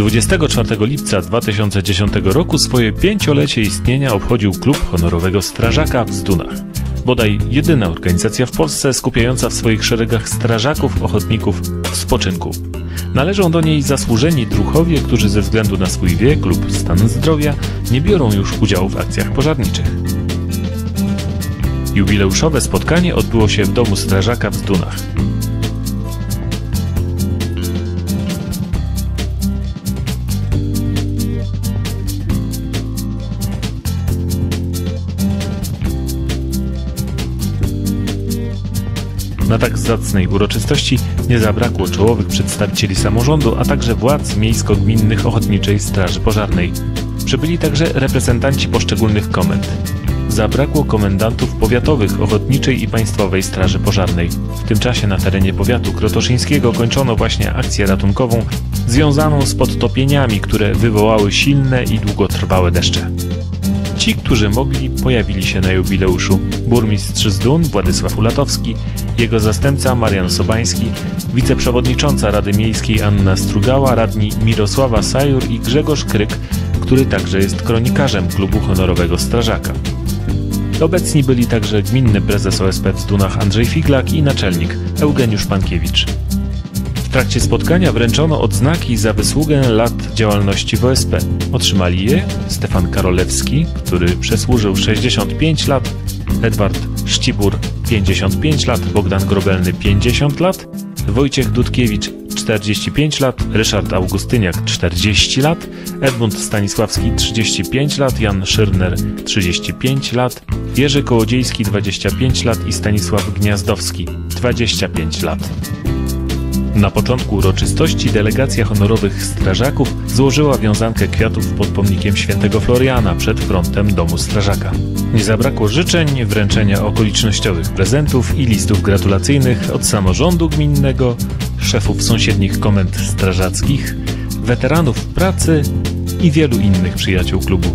24 lipca 2010 roku swoje pięciolecie istnienia obchodził Klub Honorowego Strażaka w Zdunach. Bodaj jedyna organizacja w Polsce skupiająca w swoich szeregach strażaków, ochotników w spoczynku. Należą do niej zasłużeni druchowie, którzy ze względu na swój wiek lub stan zdrowia nie biorą już udziału w akcjach pożarniczych. Jubileuszowe spotkanie odbyło się w domu strażaka w Zdunach. Tak zacnej uroczystości nie zabrakło czołowych przedstawicieli samorządu, a także władz miejsko-gminnych Ochotniczej Straży Pożarnej. Przybyli także reprezentanci poszczególnych komend. Zabrakło komendantów powiatowych Ochotniczej i Państwowej Straży Pożarnej. W tym czasie na terenie powiatu krotoszyńskiego kończono właśnie akcję ratunkową związaną z podtopieniami, które wywołały silne i długotrwałe deszcze. Ci, którzy mogli, pojawili się na jubileuszu. Burmistrz z Dun Władysław Ulatowski, jego zastępca Marian Sobański, wiceprzewodnicząca Rady Miejskiej Anna Strugała, radni Mirosława Sajur i Grzegorz Kryk, który także jest kronikarzem klubu honorowego Strażaka. Obecni byli także gminny prezes OSP w Zdunach Andrzej Figlak i naczelnik Eugeniusz Pankiewicz. W trakcie spotkania wręczono odznaki za wysługę lat działalności w OSP. Otrzymali je Stefan Karolewski, który przesłużył 65 lat, Edward Szczibur 55 lat, Bogdan Grobelny 50 lat, Wojciech Dudkiewicz 45 lat, Ryszard Augustyniak 40 lat, Edmund Stanisławski 35 lat, Jan Szyrner 35 lat, Jerzy Kołodziejski 25 lat i Stanisław Gniazdowski 25 lat. Na początku uroczystości delegacja honorowych strażaków złożyła wiązankę kwiatów pod pomnikiem świętego Floriana przed frontem domu strażaka. Nie zabrakło życzeń, wręczenia okolicznościowych prezentów i listów gratulacyjnych od samorządu gminnego, szefów sąsiednich komend strażackich, weteranów pracy i wielu innych przyjaciół klubu.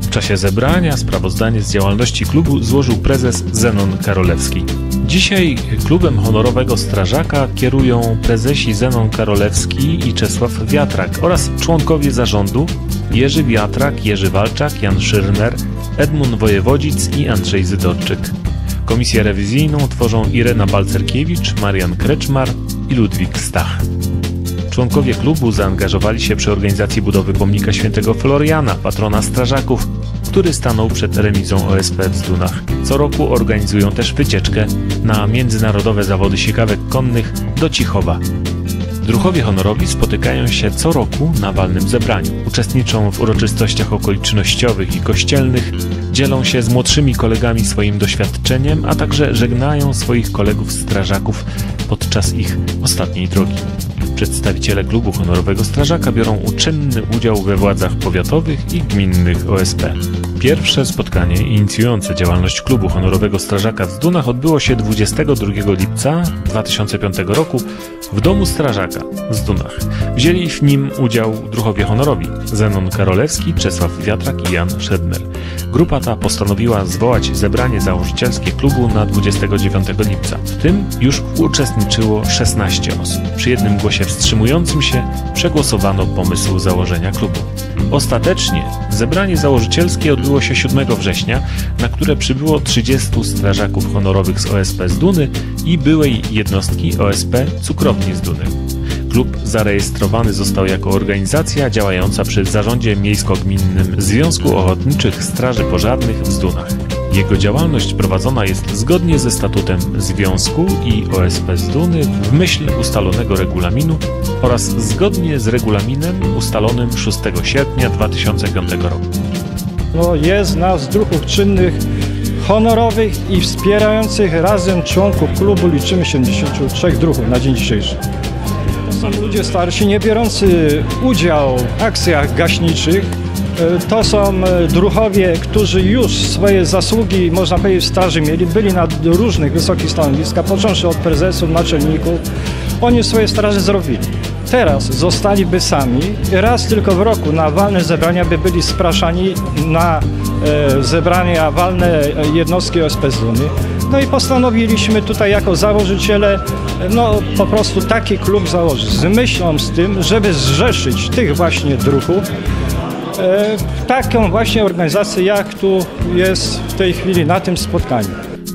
W czasie zebrania sprawozdanie z działalności klubu złożył prezes Zenon Karolewski. Dzisiaj klubem honorowego strażaka kierują prezesi Zenon Karolewski i Czesław Wiatrak oraz członkowie zarządu Jerzy Wiatrak, Jerzy Walczak, Jan Szyrner, Edmund Wojewodzic i Andrzej Zydorczyk. Komisję rewizyjną tworzą Irena Balcerkiewicz, Marian Kreczmar i Ludwik Stach. Członkowie klubu zaangażowali się przy organizacji budowy pomnika świętego Floriana, patrona strażaków, który stanął przed remizą OSP w Zdunach. Co roku organizują też wycieczkę na międzynarodowe zawody sikawek konnych do Cichowa. Druchowie honorowi spotykają się co roku na walnym zebraniu. Uczestniczą w uroczystościach okolicznościowych i kościelnych, dzielą się z młodszymi kolegami swoim doświadczeniem, a także żegnają swoich kolegów strażaków podczas ich ostatniej drogi. Przedstawiciele klubu honorowego strażaka biorą uczynny udział we władzach powiatowych i gminnych OSP. Pierwsze spotkanie inicjujące działalność klubu honorowego strażaka w Zdunach odbyło się 22 lipca 2005 roku w domu strażaka w Zdunach. Wzięli w nim udział druhowie honorowi Zenon Karolewski, Czesław Wiatrak i Jan Szedner. Grupa ta postanowiła zwołać zebranie założycielskie klubu na 29 lipca. W tym już uczestniczyło 16 osób. Przy jednym głosie wstrzymującym się przegłosowano pomysł założenia klubu. Ostatecznie zebranie założycielskie odbyło się 7 września, na które przybyło 30 strażaków honorowych z OSP z Duny i byłej jednostki OSP Cukrowni z Duny. Klub zarejestrowany został jako organizacja działająca przy Zarządzie Miejsko-Gminnym Związku Ochotniczych Straży Pożarnych w Zdunach. Jego działalność prowadzona jest zgodnie ze statutem Związku i OSP z Duny w myśl ustalonego regulaminu oraz zgodnie z regulaminem ustalonym 6 sierpnia 2005 roku. No, jest nas druhów czynnych, honorowych i wspierających razem członków klubu liczymy 73 druhów na dzień dzisiejszy. Są ludzie starsi, nie biorący udział w akcjach gaśniczych. E, To są e, druhowie, którzy już swoje zasługi, można powiedzieć, w staży mieli, byli na różnych wysokich stanowiskach, począwszy od prezesów, naczelników. Oni swoje straże zrobili. teraz zostaliby sami, raz tylko w roku na walne zebrania by byli spraszani na e, zebrania walne jednostki OSP z. No i postanowiliśmy tutaj jako założyciele no po prostu taki klub założyć z myślą z tym, żeby zrzeszyć tych właśnie druhów taką właśnie organizację jak tu jest w tej chwili na tym spotkaniu.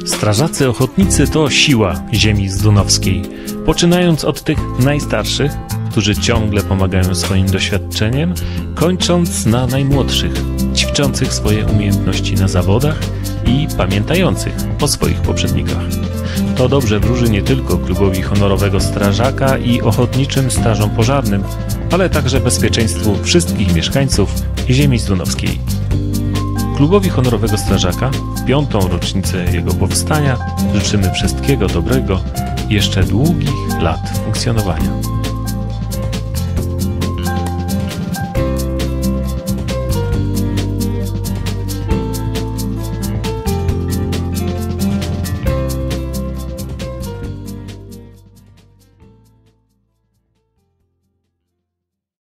Strażacy ochotnicy to siła ziemi zdunowskiej. Poczynając od tych najstarszych, którzy ciągle pomagają swoim doświadczeniem, kończąc na najmłodszych, ćwiczących swoje umiejętności na zawodach i pamiętających o swoich poprzednikach. To dobrze wróży nie tylko klubowi honorowego strażaka i ochotniczym strażom pożarnym, ale także bezpieczeństwu wszystkich mieszkańców ziemi zdunowskiej. Klubowi honorowego strażaka, piątą rocznicę jego powstania, życzymy wszystkiego dobrego i jeszcze długich lat funkcjonowania.